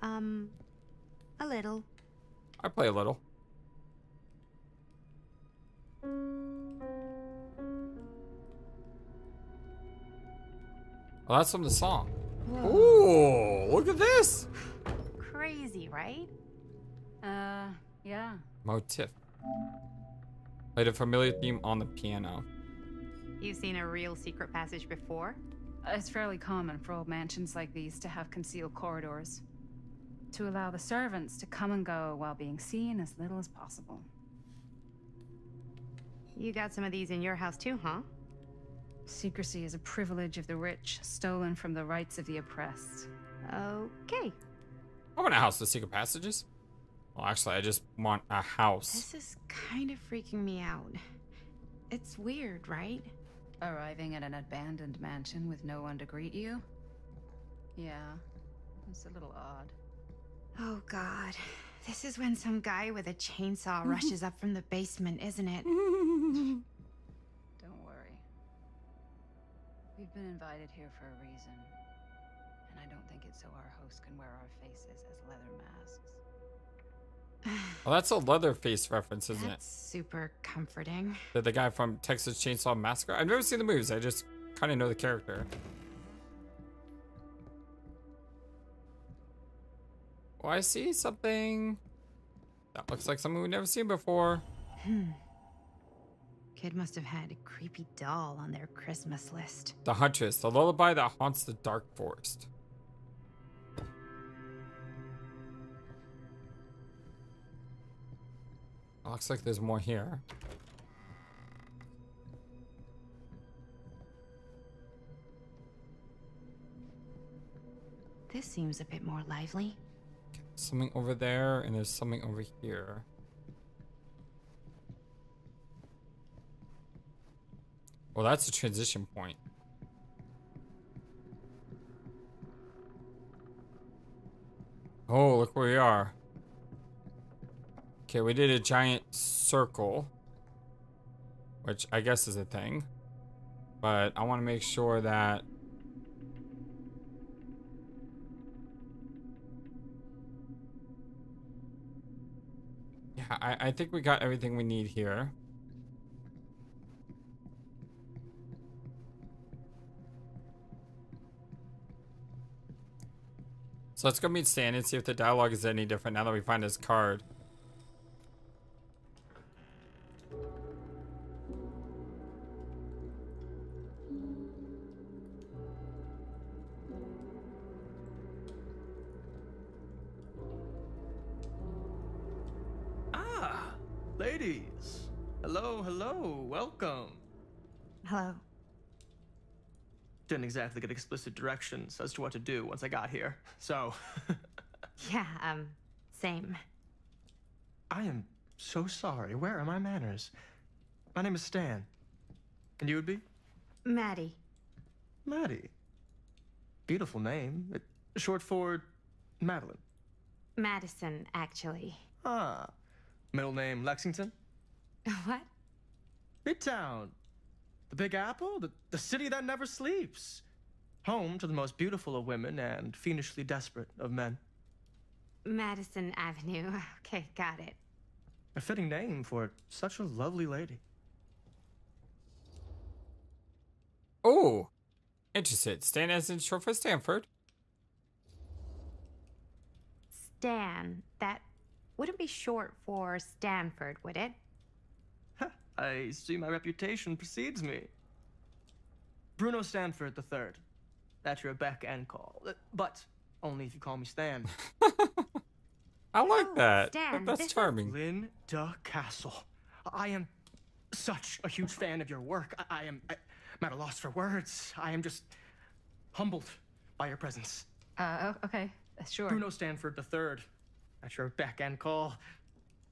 Speaker 6: Um, a little.
Speaker 1: I play a little. Well, that's from the song. Ooh, look at this
Speaker 6: Crazy, right?
Speaker 9: Uh, yeah.
Speaker 1: motif. Played a familiar theme on the piano.
Speaker 6: You've seen a real secret passage before?
Speaker 9: Uh, It's fairly common for old mansions like these to have concealed corridors. To allow the servants to come and go while being seen as little as possible.
Speaker 6: You got some of these in your house too, huh?
Speaker 9: Secrecy is a privilege of the rich, stolen from the rights of the oppressed.
Speaker 6: Okay.
Speaker 1: I want a house with secret passages. Well, actually, I just want a house.
Speaker 6: This is kind of freaking me out. It's weird, right?
Speaker 9: Arriving at an abandoned mansion with no one to greet you? Yeah, it's a little odd.
Speaker 6: Oh god. This is when some guy with a chainsaw *laughs* rushes up from the basement, isn't it? *laughs*
Speaker 9: We've been invited here for a reason. And I don't think it's so our host can wear our faces as leather masks. *sighs*
Speaker 1: Well, that's a Leatherface reference, isn't
Speaker 6: That's super comforting.
Speaker 1: it? The, the guy from Texas Chainsaw Massacre. I've never seen the movies. I just kind of know the character. Oh, I see something. That looks like something we've never seen before. Hmm.
Speaker 6: Kid must have had a creepy doll on their Christmas list.
Speaker 1: The Huntress, the lullaby that haunts the dark forest. Looks like there's more here.
Speaker 6: This seems a bit more lively.
Speaker 1: Something over there, and there's something over here. Well, that's a transition point. Oh, look where we are. Okay, we did a giant circle, which I guess is a thing. But I want to make sure that Yeah, I, I think we got everything we need here. So let's go meet Stan and see if the dialogue is any different now that we find his card.
Speaker 10: Exactly get explicit directions as to what to do once I got here. So, *laughs*
Speaker 6: Yeah, um, same.
Speaker 10: I am so sorry. Where are my manners? My name is Stan. And you would be?
Speaker 6: Maddie.
Speaker 10: Maddie. Beautiful name. Short for Madeline.
Speaker 6: Madison, actually.
Speaker 10: Ah. Middle name Lexington? *laughs*
Speaker 6: What?
Speaker 10: Midtown. The Big Apple, the, the city that never sleeps. Home to the most beautiful of women and fiendishly desperate of men.
Speaker 6: Madison Avenue. *laughs* Okay, got it.
Speaker 10: A fitting name for such a lovely lady.
Speaker 1: Oh, interested. Stan as in short for Stanford.
Speaker 6: Stan. That wouldn't be short for Stanford, would it?
Speaker 10: I see my reputation precedes me. Bruno Stanford III. That's your beck and call. Uh, But only if you call me Stan. *laughs*
Speaker 1: I like
Speaker 6: Oh,
Speaker 1: that.
Speaker 6: Stan,
Speaker 1: That's
Speaker 6: this is-
Speaker 1: charming.
Speaker 10: Linda Castle. I am such a huge fan of your work. I, I am I, I'm at a loss for words. I am just humbled by your presence.
Speaker 9: Uh, okay, uh, sure.
Speaker 10: Bruno Stanford III. At your beck and call.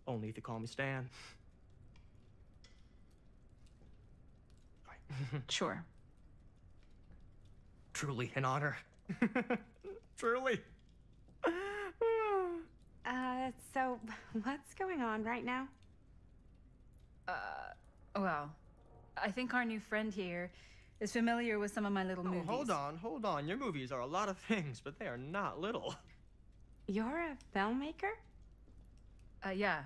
Speaker 10: Only if you call me Stan. *laughs*
Speaker 9: Sure.
Speaker 10: Truly an honor. *laughs* Truly.
Speaker 6: Uh, so what's going on right now?
Speaker 9: Uh, well, I think our new friend here is familiar with some of my little
Speaker 10: Oh,
Speaker 9: movies.
Speaker 10: hold on, hold on. Your movies are a lot of things, but they are not little.
Speaker 6: You're a filmmaker?
Speaker 9: Uh, yeah.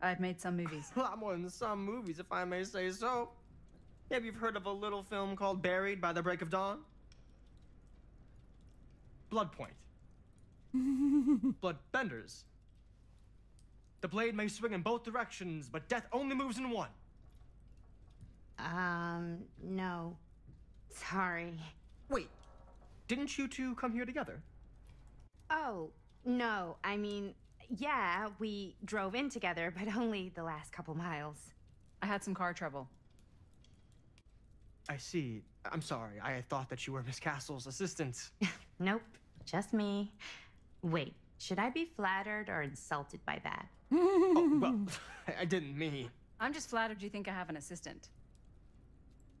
Speaker 9: I've made some movies. *laughs*
Speaker 10: A lot more than some movies, if I may say so. Maybe you've heard of a little film called Buried by the Break of Dawn? Blood Point. *laughs* Bloodbenders. The blade may swing in both directions, but death only moves in one.
Speaker 6: Um, no. Sorry.
Speaker 10: Wait, didn't you two come here together?
Speaker 6: Oh, no. I mean, yeah, we drove in together, but only the last couple miles.
Speaker 9: I had some car trouble.
Speaker 10: I see. I'm sorry. I thought that you were Miss Castle's assistant. *laughs*
Speaker 6: Nope, just me. Wait, should I be flattered or insulted by that? *laughs*
Speaker 10: oh, well, *laughs* I didn't mean.
Speaker 9: I'm just flattered you think I have an assistant.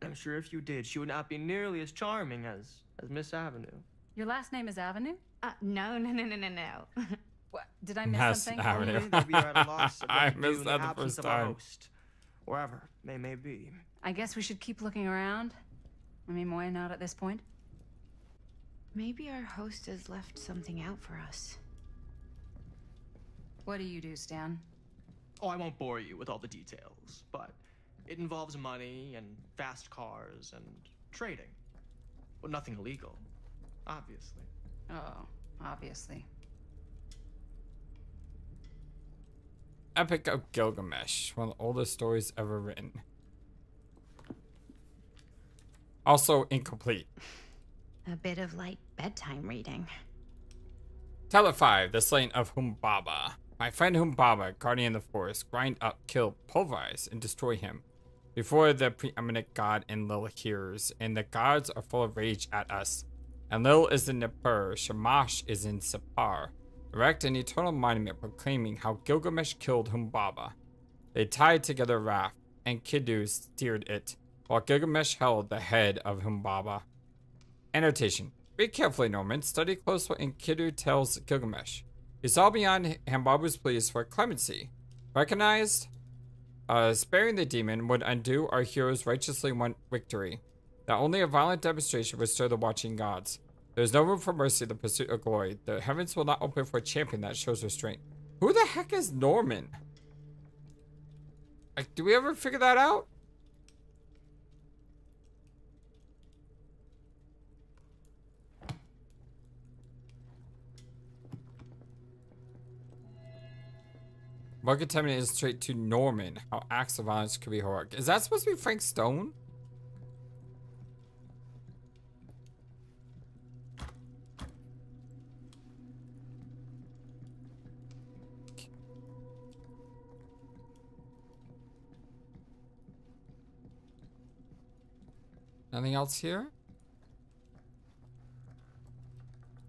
Speaker 10: I'm sure if you did, she would not be nearly as charming as as Miss Avenue.
Speaker 9: Your last name is Avenue?
Speaker 6: Uh, no, no, no, no, no, no.
Speaker 9: What? Did I miss
Speaker 1: Yes,
Speaker 9: something?
Speaker 1: Avenue.
Speaker 10: Only that we are at a loss
Speaker 1: I missed that
Speaker 10: the
Speaker 1: the first time.
Speaker 10: host, wherever they may be.
Speaker 9: I guess we should keep looking around. I mean, why not at this point?
Speaker 6: Maybe our host has left something out for us.
Speaker 9: What do you do, Stan?
Speaker 10: Oh, I won't bore you with all the details, but it involves money and fast cars and trading. Well, nothing illegal, obviously.
Speaker 9: Oh, obviously.
Speaker 1: Epic of Gilgamesh, one of the oldest stories ever written. Also incomplete.
Speaker 6: A bit of light bedtime reading.
Speaker 1: Teller 5, The Slaying of Humbaba. My friend Humbaba, guardian of the forest, grind up, kill, pulverize, and destroy him. Before the preeminent god Enlil hears, and the gods are full of rage at us. And Enlil is in Nippur, Shamash is in Sippar. Erect an eternal monument proclaiming how Gilgamesh killed Humbaba. They tied together a raft, Enkidu steered it, while Gilgamesh held the head of Humbaba. Annotation. Read carefully, Norman. Study closely and Enkidu tells Gilgamesh. He saw beyond Humbaba's pleas for clemency. Recognized? Uh, sparing the demon would undo our hero's righteously won victory. That only a violent demonstration would stir the watching gods. There is no room for mercy in the pursuit of glory. The heavens will not open for a champion that shows restraint. Who the heck is Norman? Like, do we ever figure that out? What contaminated is straight to Norman? How acts of violence could be heroic. Is that supposed to be Frank Stone? Nothing else here?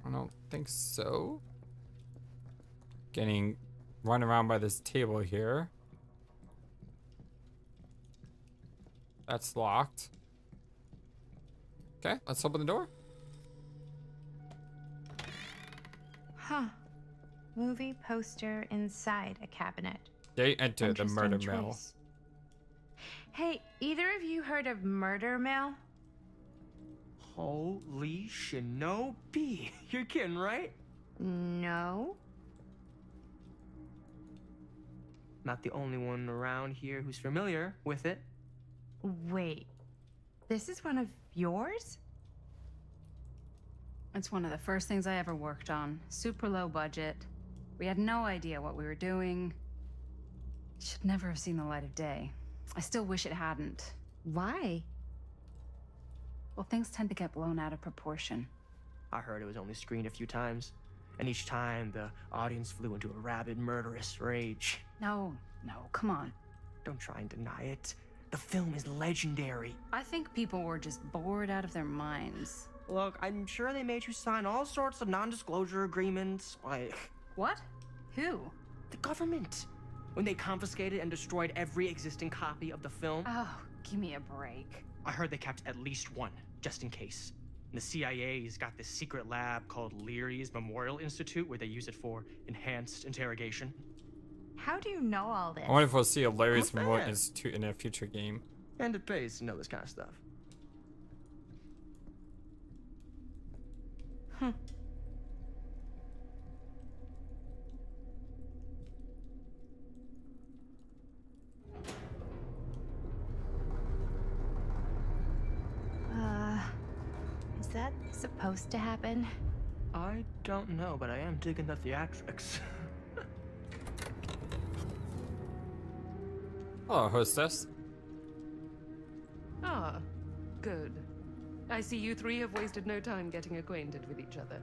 Speaker 1: I don't think so. Getting run around by this table here. That's locked. Okay, let's open the door.
Speaker 6: Huh. Movie poster inside a cabinet.
Speaker 1: They enter the
Speaker 6: Interesting
Speaker 1: murder mill.
Speaker 6: choice. Hey, either of you heard of Murder Mill?
Speaker 10: Holy shinobi. *laughs* You're kidding, right?
Speaker 6: No.
Speaker 10: Not the only one around here who's familiar with it.
Speaker 6: Wait, this is one of yours?
Speaker 9: It's one of the first things I ever worked on. Super low budget. We had no idea what we were doing. Should never have seen the light of day. I still wish it hadn't.
Speaker 6: Why?
Speaker 9: Well, things tend to get blown out of proportion.
Speaker 10: I heard it was only screened a few times, and each time the audience flew into a rabid, murderous rage.
Speaker 9: No, no, come on.
Speaker 10: Don't try and deny it. The film is legendary.
Speaker 9: I think people were just bored out of their minds.
Speaker 10: Look, I'm sure they made you sign all sorts of non disclosure agreements. Like,
Speaker 9: What? Who?
Speaker 10: the government. When they confiscated and destroyed every existing copy of the film,
Speaker 9: Oh, give me a break.
Speaker 10: I heard they kept at least one, just in case. And the CIA's got this secret lab called Lery's Memorial Institute where they use it for enhanced interrogation.
Speaker 6: How do you know all this?
Speaker 1: I wonder if we'll see a Larry's
Speaker 10: Not
Speaker 1: Memorial. Institute in a future game.
Speaker 10: And it pays to know this kind of stuff.
Speaker 6: Uh, is that supposed to happen?
Speaker 10: I don't know, but I am digging the theatrics. *laughs*
Speaker 1: Hello, hostess.
Speaker 2: Ah, good. I see you three have wasted no time getting acquainted with each other.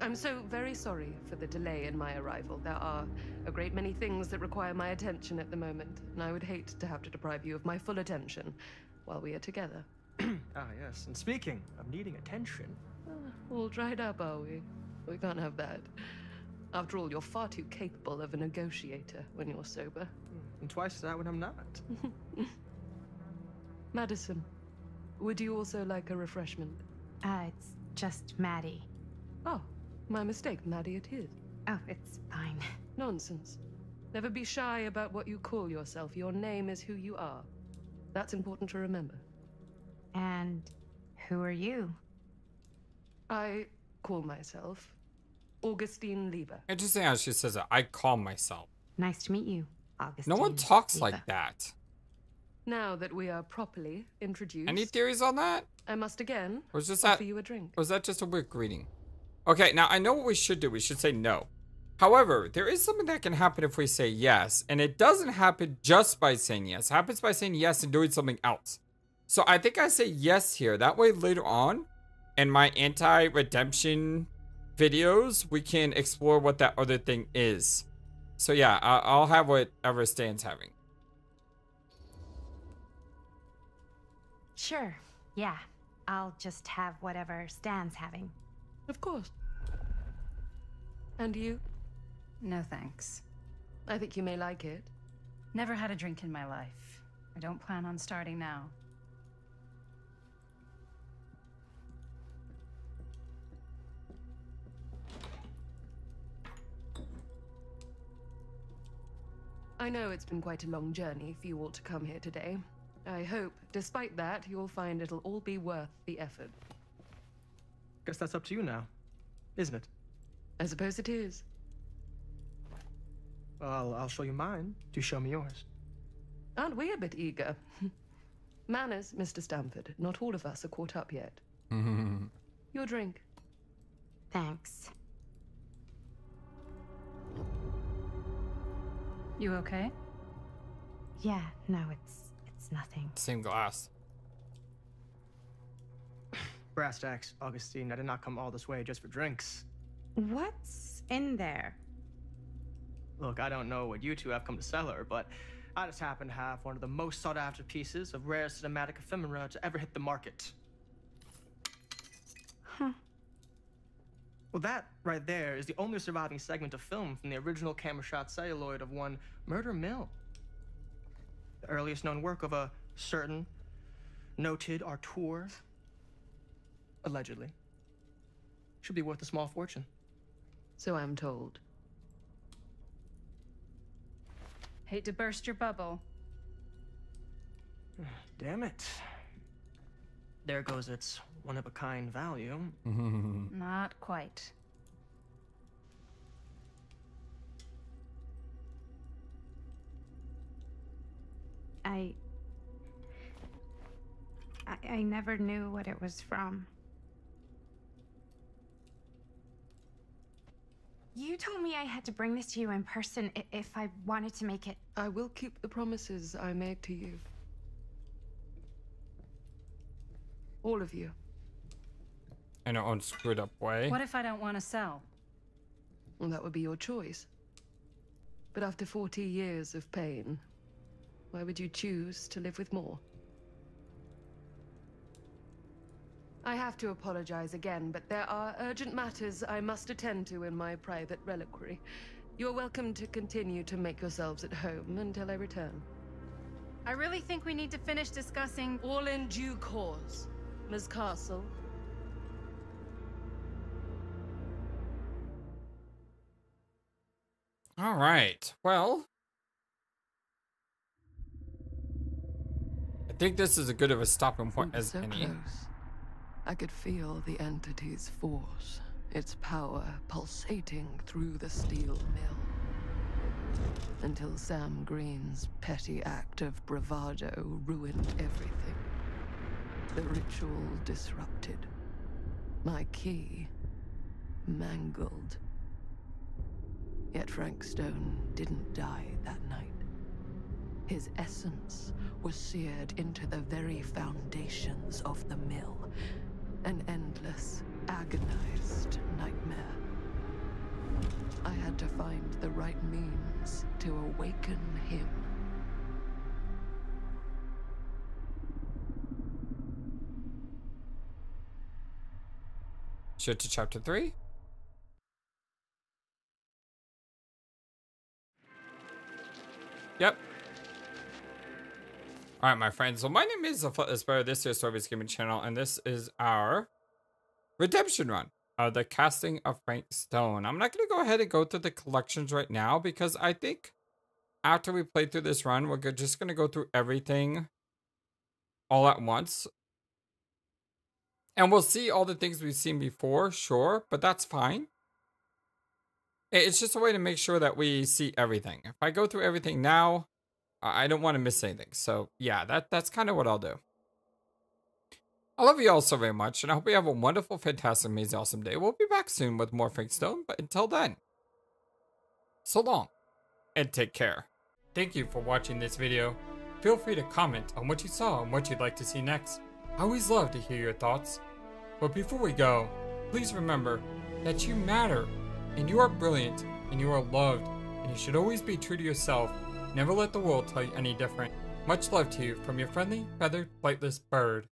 Speaker 2: I'm so very sorry for the delay in my arrival. There are a great many things that require my attention at the moment, and I would hate to have to deprive you of my full attention while we are together. *clears throat*
Speaker 10: ah, yes. And speaking of needing attention,
Speaker 2: Ah, all dried up, are we? We can't have that. After all, you're far too capable of a negotiator when you're sober.
Speaker 10: And twice that when I'm not. *laughs*
Speaker 2: Madison, would you also like a refreshment?
Speaker 6: Uh, it's just Maddie.
Speaker 2: Oh, my mistake, Maddie it is.
Speaker 6: Oh, it's fine. *laughs*
Speaker 2: Nonsense. Never be shy about what you call yourself. Your name is who you are. That's important to remember.
Speaker 6: And who are you?
Speaker 2: I call myself Augustine Lieber.
Speaker 1: Interesting how she says it. I call myself.
Speaker 6: Nice to meet you, Augustine.
Speaker 1: No one talks
Speaker 6: Lieber.
Speaker 1: like that.
Speaker 2: Now that we are properly introduced,
Speaker 1: Any theories on that?
Speaker 2: I must again
Speaker 1: Or is just that
Speaker 2: offer you a drink.
Speaker 1: or is that just a weird greeting? Okay, now I know what we should do. We should say no. However, there is something that can happen if we say yes, and it doesn't happen just by saying yes. It happens by saying yes and doing something else. So I think I say yes here. That way later on in my anti-redemption videos, we can explore what that other thing is. So yeah, I- I'll have whatever Stan's having.
Speaker 6: Sure. Yeah. I'll just have whatever Stan's having.
Speaker 2: Of course. And you?
Speaker 9: No thanks.
Speaker 2: I think you may like it.
Speaker 9: Never had a drink in my life. I don't plan on starting now.
Speaker 2: I know it's been quite a long journey for you all to come here today. I hope, despite that, you'll find it'll all be worth the effort.
Speaker 10: Guess that's up to you now, isn't it?
Speaker 2: I suppose it is.
Speaker 10: Well, I'll show you mine. Do show me yours.
Speaker 2: Aren't we a bit eager? *laughs* Manners, Mr. Stamford. Not all of us are caught up yet. *laughs* Your drink.
Speaker 6: Thanks.
Speaker 9: You okay?
Speaker 6: Yeah, no, it's it's nothing.
Speaker 1: Same glass. *sighs*
Speaker 10: Brass tacks, Augustine. I did not come all this way just for drinks.
Speaker 6: What's in there?
Speaker 10: Look, I don't know what you two have come to sell her, but I just happen to have one of the most sought after pieces of rare cinematic ephemera to ever hit the market.
Speaker 6: Huh.
Speaker 10: Well, that right there is the only surviving segment of film from the original camera shot celluloid of one Murder Mill. The earliest known work of a certain noted auteur. Allegedly. Should be worth a small fortune.
Speaker 2: So I'm told.
Speaker 9: Hate to burst your bubble. *sighs*
Speaker 10: Damn it. There goes its one of a kind value. Mm-hmm.
Speaker 9: Not quite.
Speaker 6: I, I. I never knew what it was from. You told me I had to bring this to you in person if I wanted to make it.
Speaker 2: I will keep the promises I made to you. All of you.
Speaker 1: In our own screwed up way.
Speaker 11: What if I don't want to sell?
Speaker 2: Well, that would be your choice. But after 40 years of pain, why would you choose to live with more? I have to apologize again, but there are urgent matters I must attend to in my private reliquary. You're welcome to continue to make yourselves at home until I return.
Speaker 11: I really think we need to finish discussing.
Speaker 2: All in due course. Ms. Castle.
Speaker 1: All right. Well, I think this is as good of a stopping point as
Speaker 2: so
Speaker 1: any.
Speaker 2: close. I could feel the entity's force, its power pulsating through the steel mill. Until Sam Green's petty act of bravado ruined everything. The ritual disrupted. My key mangled. Yet Frank Stone didn't die that night. His essence was seared into the very foundations of the mill. An endless, agonized nightmare. I had to find the right means to awaken him.
Speaker 1: Shift to chapter three. Yep. All right, my friends. So my name is Aspero. This is Stories Gaming Channel, and this is our redemption run. Uh, the casting of Frank Stone. I'm not going to go ahead and go through the collections right now because I think after we play through this run, we're just going to go through everything all at once. And we'll see all the things we've seen before, sure, but that's fine. It's just a way to make sure that we see everything. If I go through everything now, I don't want to miss anything. So yeah, that that's kind of what I'll do. I love you all so very much, and I hope you have a wonderful, fantastic, amazing, awesome day. We'll be back soon with more Stone, but until then, so long, and take care. Thank you for watching this video. Feel free to comment on what you saw and what you'd like to see next. I always love to hear your thoughts. But before we go, please remember that you matter, and you are brilliant, and you are loved, and you should always be true to yourself. Never let the world tell you any different. Much love to you from your friendly, feathered, flightless bird.